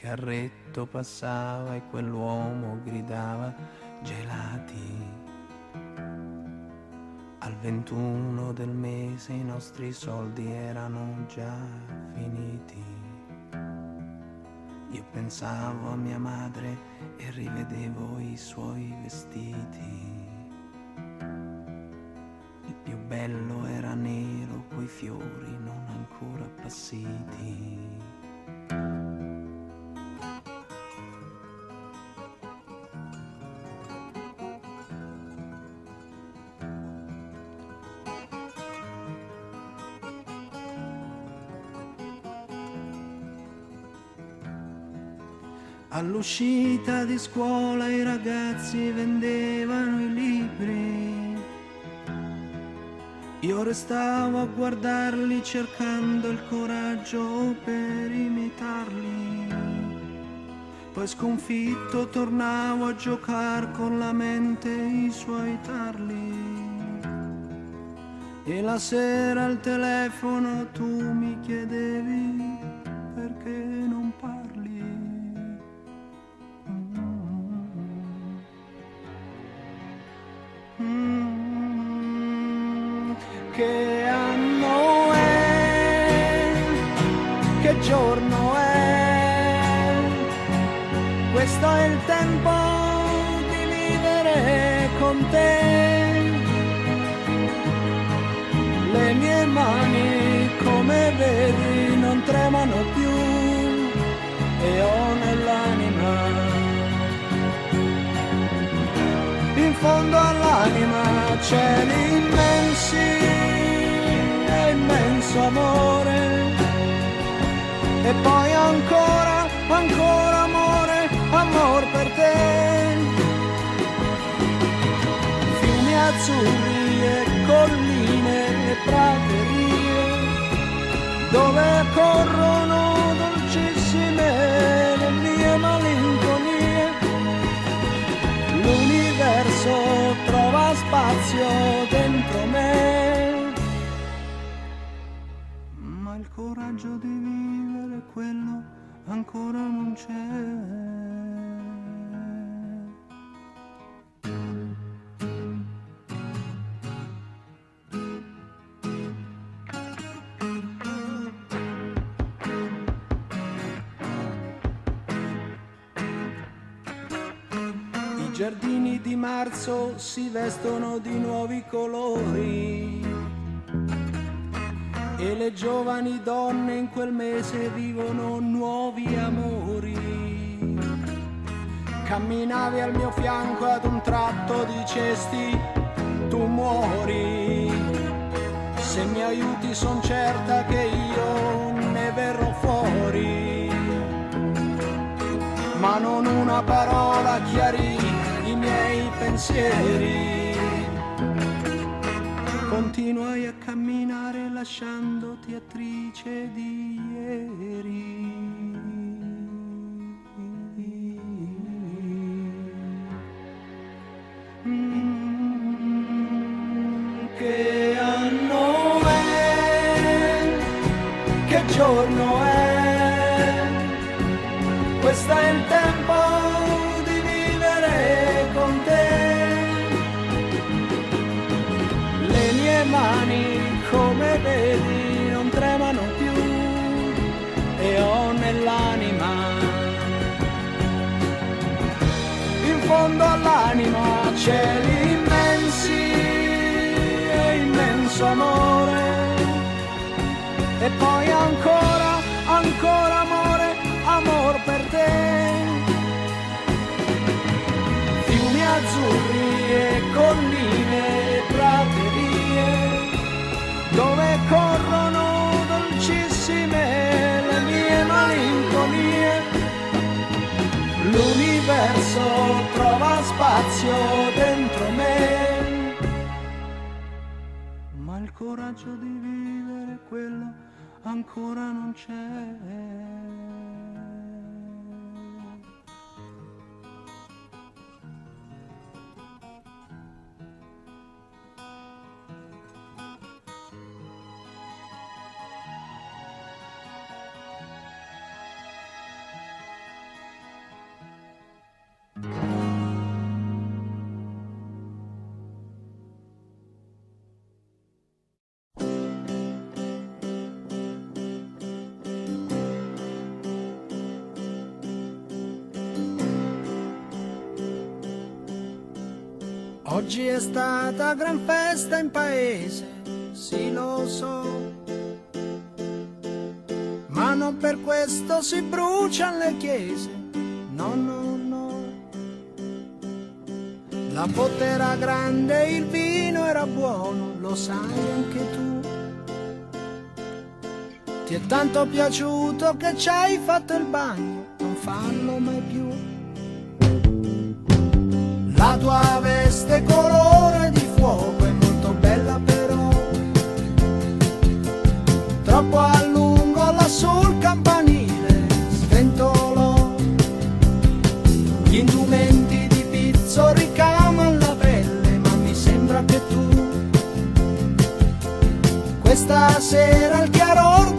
carretto passava e quell'uomo gridava gelati. Al 21 del mese i nostri soldi erano già finiti. Io pensavo a mia madre e rivedevo i suoi vestiti. Il più bello era nero, coi fiori non ancora appassiti. All'uscita di scuola i ragazzi vendevano i libri. Io restavo a guardarli cercando il coraggio per imitarli. Poi sconfitto tornavo a giocare con la mente i suoi tarli. E la sera al telefono tu mi chiedevi che anno è? Che giorno è? Questo è il tempo di vivere con te. Le mie mani, come vedi, non tremano più e ho nell'anima in fondo all'anima cieli immensi e immenso amore. E poi ancora, ancora amore, amor per te. Fiumi azzurri e colline e praterie dove corrono dolcissime le mie malinconie. L'universo trova spazio dentro me. Coraggio di vivere quello ancora non c'è. I giardini di marzo si vestono di nuovi colori e le giovani donne in quel mese vivono nuovi amori. Camminavi al mio fianco ad un tratto dicesti tu muori. Se mi aiuti son certa che io ne verrò fuori ma non una parola chiarì i miei pensieri. Continuai a camminare lasciandoti attrice di ieri. Mm, che anno è? Che giorno è? questo è il tempo di vivere con te. Le mie mani, come vedi, non tremano più e ho nell'anima. In fondo all'anima cieli immensi e immenso amore. E poi ancora malinconie. L'universo trova spazio dentro me, ma il coraggio di vivere quello ancora non c'è. Oggi è stata gran festa in paese, sì lo so. Ma non per questo si bruciano le chiese, no, no, no. La botte era grande, il vino era buono, lo sai anche tu. Ti è tanto piaciuto che ci hai fatto il bagno, non farlo mai più. La tua Questa sera il chiaror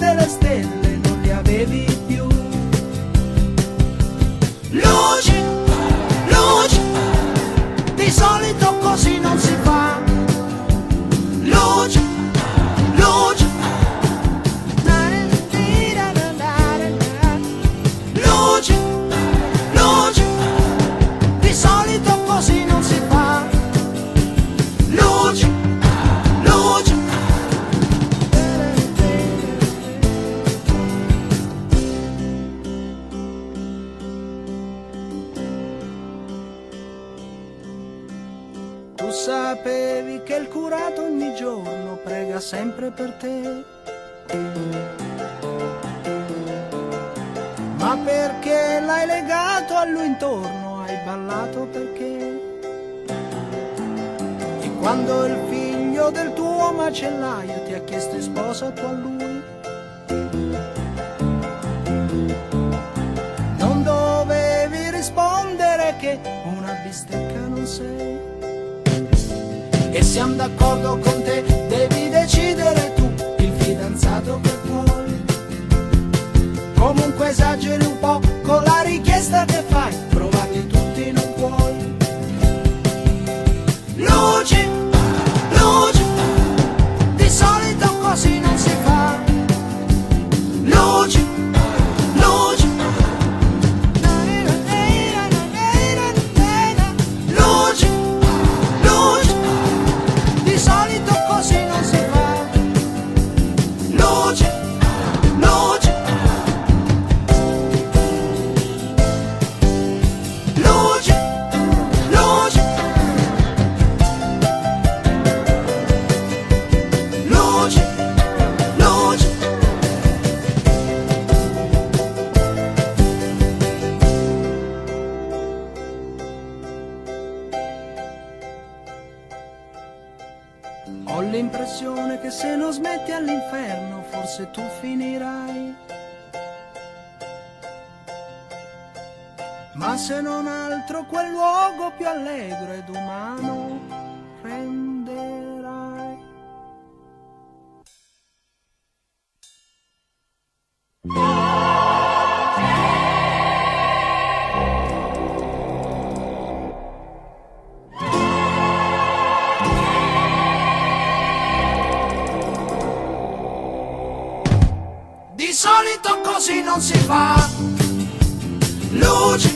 sapevi che il curato ogni giorno prega sempre per te. Ma perché l'hai legato a lui intorno, hai ballato perché? E quando il figlio del tuo macellaio ti ha chiesto in sposa tu a lui, non dovevi rispondere che una bistecca non sei siamo d'accordo con te, devi decidere tu il fidanzato che vuoi. Comunque esageri un po' con la richiesta che fai, prova che tutti non puoi. Luci, Ho l'impressione che se non smetti all'inferno forse tu finirai. Ma se non altro quel luogo più allegro ed umano solito così non si fa. Luci,